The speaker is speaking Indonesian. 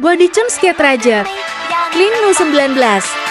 Body Chum Skate Raja, Clean 19